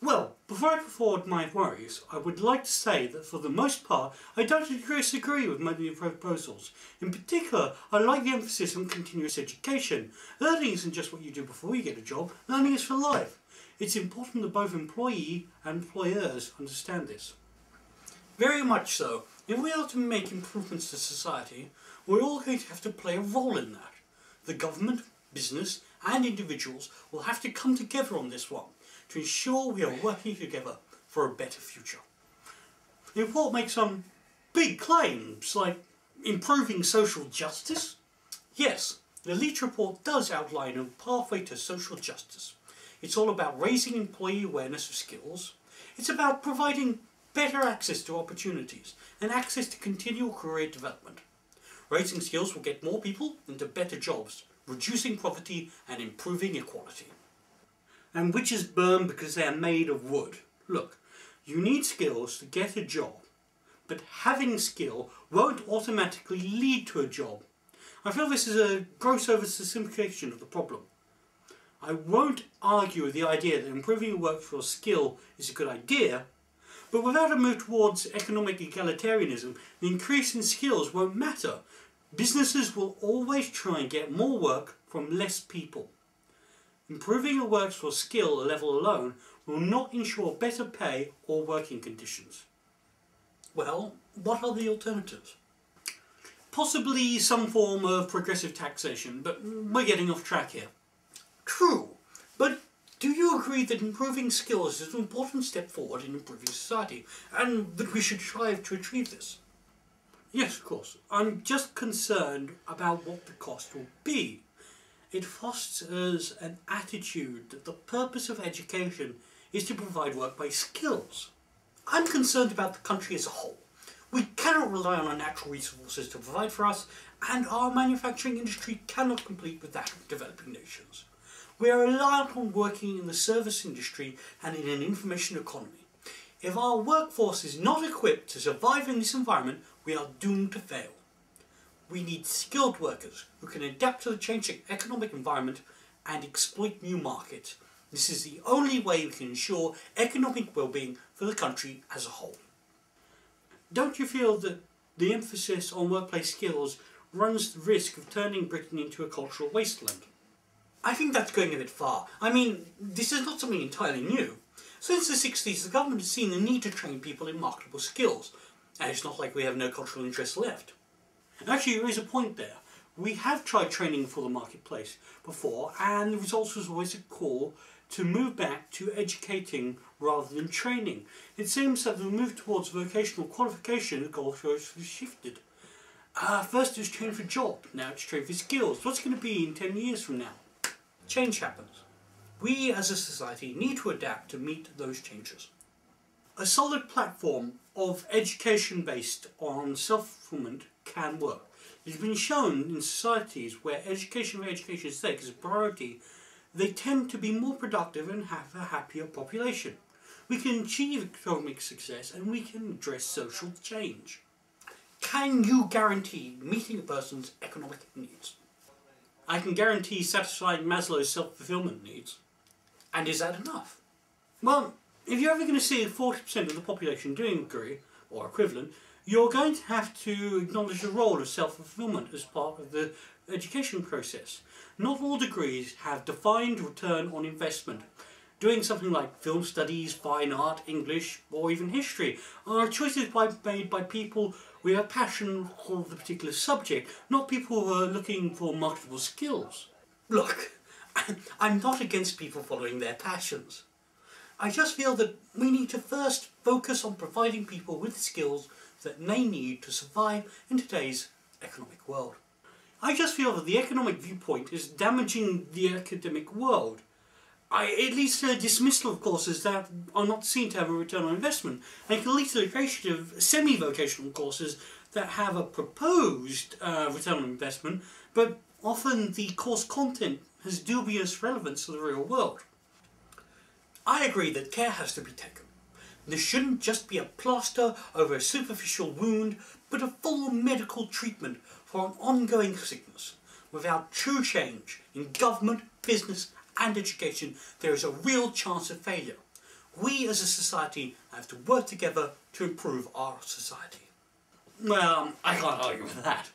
Well, before I put forward my worries, I would like to say that for the most part, I don't disagree with many of the proposals. In particular, I like the emphasis on continuous education. Learning isn't just what you do before you get a job, learning is for life. It's important that both employee and employers understand this. Very much so. If we are to make improvements to society, we're all going to have to play a role in that. The government, business and individuals will have to come together on this one to ensure we are working together for a better future. The report makes some big claims, like improving social justice. Yes, the Leitch report does outline a pathway to social justice. It's all about raising employee awareness of skills. It's about providing better access to opportunities and access to continual career development. Raising skills will get more people into better jobs, reducing poverty and improving equality and witches burn because they are made of wood. Look, you need skills to get a job, but having skill won't automatically lead to a job. I feel this is a gross oversimplification of the problem. I won't argue with the idea that improving your workforce skill is a good idea, but without a move towards economic egalitarianism, the increase in skills won't matter. Businesses will always try and get more work from less people. Improving a workforce skill level alone will not ensure better pay or working conditions. Well, what are the alternatives? Possibly some form of progressive taxation, but we're getting off track here. True, but do you agree that improving skills is an important step forward in improving society, and that we should strive to achieve this? Yes, of course. I'm just concerned about what the cost will be. It fosters an attitude that the purpose of education is to provide work-based skills. I'm concerned about the country as a whole. We cannot rely on our natural resources to provide for us, and our manufacturing industry cannot compete with that of developing nations. We are reliant on working in the service industry and in an information economy. If our workforce is not equipped to survive in this environment, we are doomed to fail. We need skilled workers who can adapt to the changing economic environment and exploit new markets. This is the only way we can ensure economic well-being for the country as a whole. Don't you feel that the emphasis on workplace skills runs the risk of turning Britain into a cultural wasteland? I think that's going a bit far. I mean, this is not something entirely new. Since the 60s, the government has seen the need to train people in marketable skills, and it's not like we have no cultural interests left. Actually, there is a point there. We have tried training for the marketplace before, and the result was always a call to move back to educating rather than training. It seems that the move towards vocational qualification, the goalposts has shifted. Uh, first it was train for job, now it's train for skills. What's going to be in 10 years from now? Change happens. We as a society need to adapt to meet those changes. A solid platform of education based on self-fulfillment can work. It's been shown in societies where education for education's sake is a priority, they tend to be more productive and have a happier population. We can achieve economic success and we can address social change. Can you guarantee meeting a person's economic needs? I can guarantee satisfying Maslow's self-fulfillment needs. And is that enough? Well, if you're ever going to see 40% of the population doing a degree, or equivalent, you're going to have to acknowledge the role of self-fulfillment as part of the education process. Not all degrees have defined return on investment. Doing something like film studies, fine art, English, or even history are choices by, made by people with a passion for the particular subject, not people who are looking for marketable skills. Look, I'm not against people following their passions. I just feel that we need to first focus on providing people with skills that they need to survive in today's economic world. I just feel that the economic viewpoint is damaging the academic world. I, it leads to a dismissal of courses that are not seen to have a return on investment, and it can lead to the creation of semi-vocational courses that have a proposed uh, return on investment, but often the course content has dubious relevance to the real world. I agree that care has to be taken. This shouldn't just be a plaster over a superficial wound, but a full medical treatment for an ongoing sickness. Without true change in government, business and education, there is a real chance of failure. we as a society have to work together to improve our society. Well, I can't argue with that.